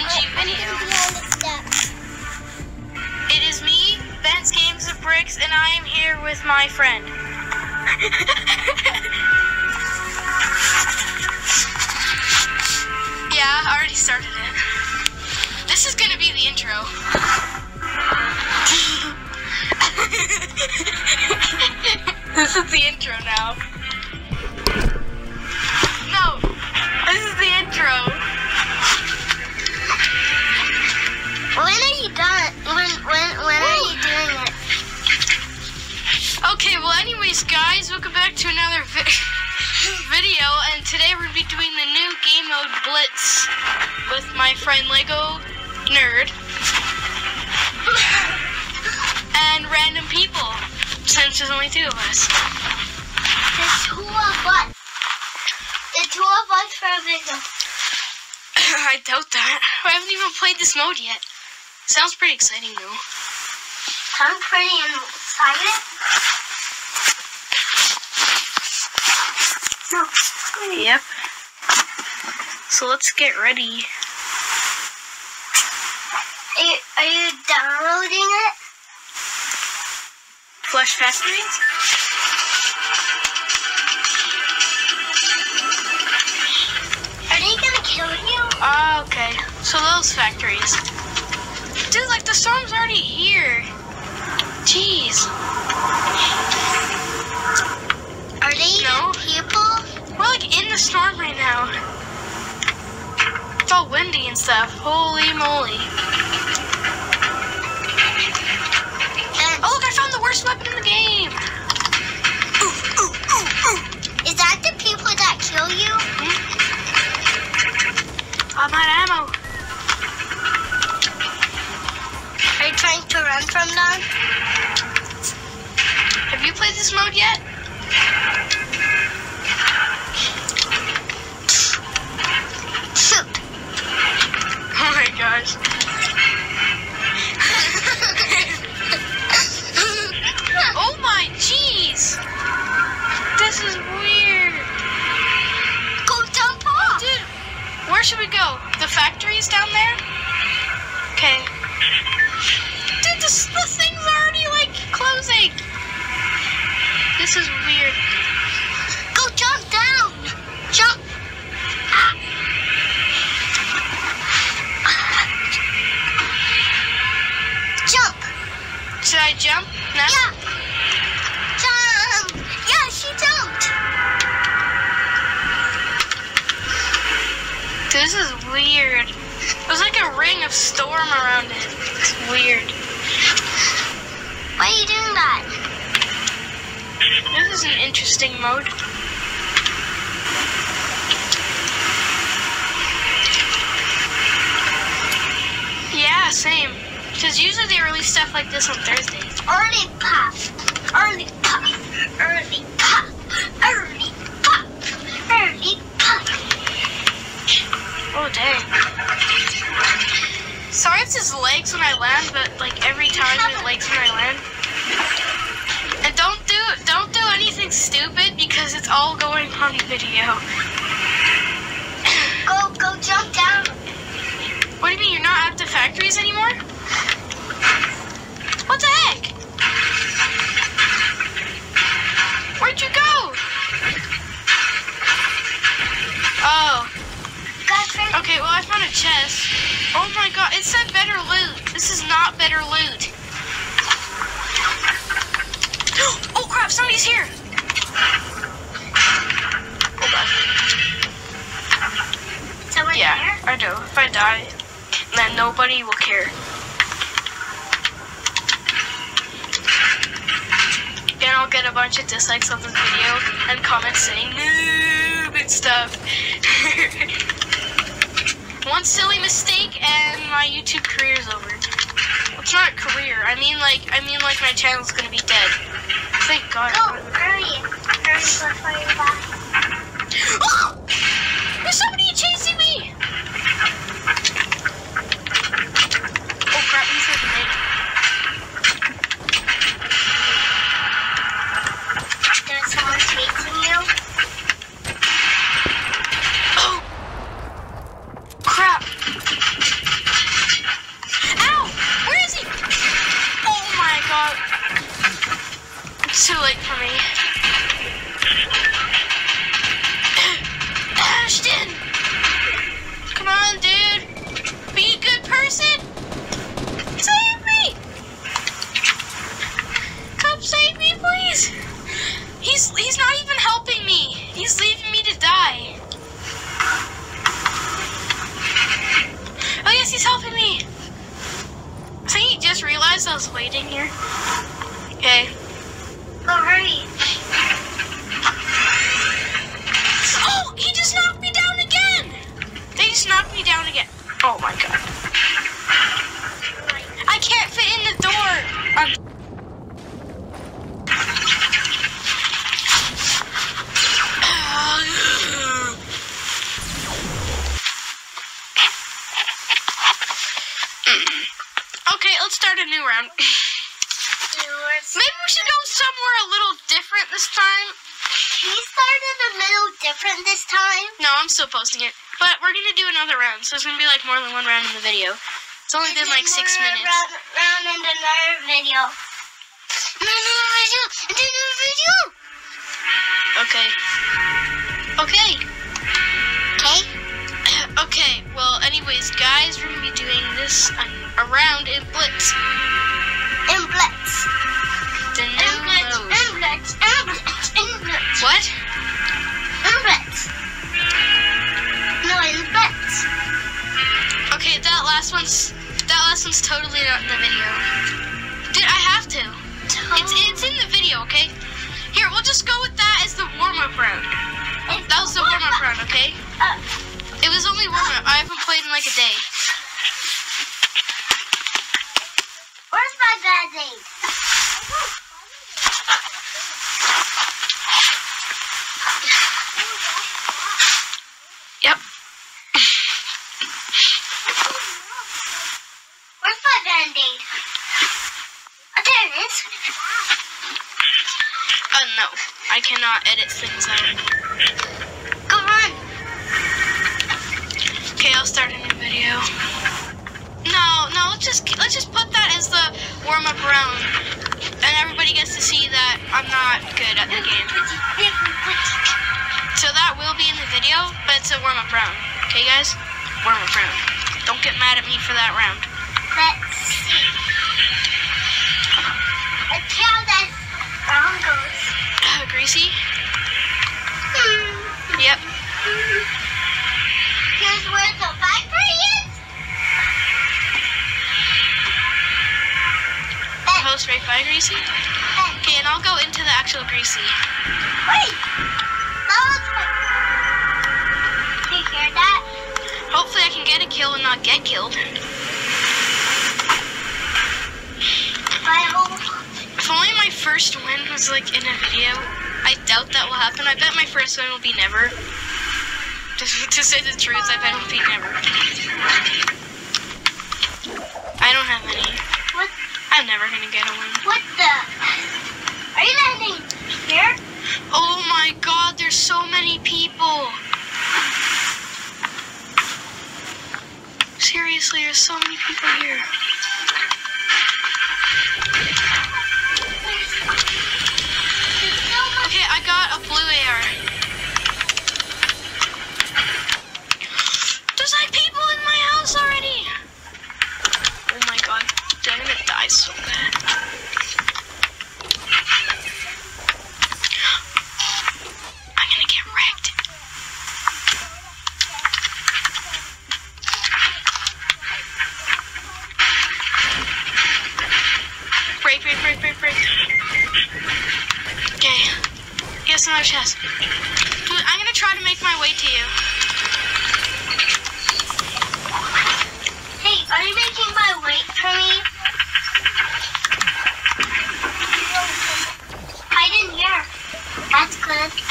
cringy video. It is me, Ben's Games of Bricks, and I am here with my friend. yeah, I already started it. This is gonna be the intro. Okay, well, anyways, guys, welcome back to another vi- video, and today we're gonna be doing the new game mode Blitz with my friend Lego Nerd and random people, since there's only two of us. The two of us. The two of us for a video. I doubt that. I haven't even played this mode yet. Sounds pretty exciting though. I'm pretty excited. No. Yep. So let's get ready. Are you, are you downloading it? Flush Factories? Are they gonna kill you? Ah, okay. So those factories. Dude, like the storm's already here. Jeez. Are they No. people? We're like in the storm right now. It's all windy and stuff. Holy moly. And Oh, look, I found the worst weapon in the game. Factories down there? Okay. Dude, this, the thing's already like closing. This is weird. Go jump down. Jump. Ah. Jump. Should I jump? No? Yeah. Jump. Yeah, she jumped. This is weird. There's like a ring of storm around it. It's weird. Why are you doing that? This is an interesting mode. Yeah, same. Because usually they release stuff like this on Thursdays. Early pop. Early pop. Early pop. Early pop. Early pop. Oh dang. Sorry if this lags when I land, but like every lags I land. And don't do don't do anything stupid because it's all going on video. Go, go jump down. What do you mean you're not at the factories anymore? What the heck? Where'd you go? Oh, okay, well I found a chest. Oh my god, it said better loot. This is not better loot. Nobody will care. And I'll get a bunch of dislikes on this video and comments saying noob and stuff. One silly mistake and my YouTube career's over. It's not a career. I mean like I mean like my channel's gonna be dead. Thank God. Go, hurry. Hurry before you die. was waiting here. Okay. Let's start a new round. Maybe we should go somewhere a little different this time. We started a little different this time. No, I'm still posting it. But we're gonna do another round, so it's gonna be like more than one round in the video. It's only been like six minutes. Round, round in another video. Another video. Another video. Okay. Okay. Okay. Okay. Well, anyways, guys, we're gonna be doing this um, around in Blitz, And blitz. the new blitz. mode. And blitz. And blitz. And blitz. What? And blitz. No, and blitz. Okay, that last one's that last one's totally not in the video. Dude, I have to. It's it's in the video, okay? Here, we'll just go with that as the warm-up round. That was the warm-up round, okay? Uh, Was only warm-up. I haven't played in like a day. where's my name? Yep. Where's my band-aid? Oh, there it is. Uh, no. I cannot edit things out. I'll start a new video. No, no, let's just let's just put that as the warm up round, and everybody gets to see that I'm not good at the game. So that will be in the video, but it's a warm up round. Okay, guys, warm up round. Don't get mad at me for that round. Let's see. Host Greasy. Okay, and I'll go into the actual Greasy. wait. What- You hear that? Hopefully, I can get a kill and not get killed. I. If only my first win was like in a video. I doubt that will happen. I bet my first win will be never. To, to say the truth, I bet it'll be never. I don't have any. What? I'm never gonna get a win. What the? Are you landing here? Oh my god, there's so many people. Seriously, there's so many people here. There's so much. Okay, I got a blue AR. There's like people in my house already. Oh my god, I'm bad. I'm gonna get wrecked. Break, break, break, break, break. Okay. Yes, another chest. Dude, I'm gonna try to make my way to you. Hey, are you making my wait for me? Hide in here. That's good.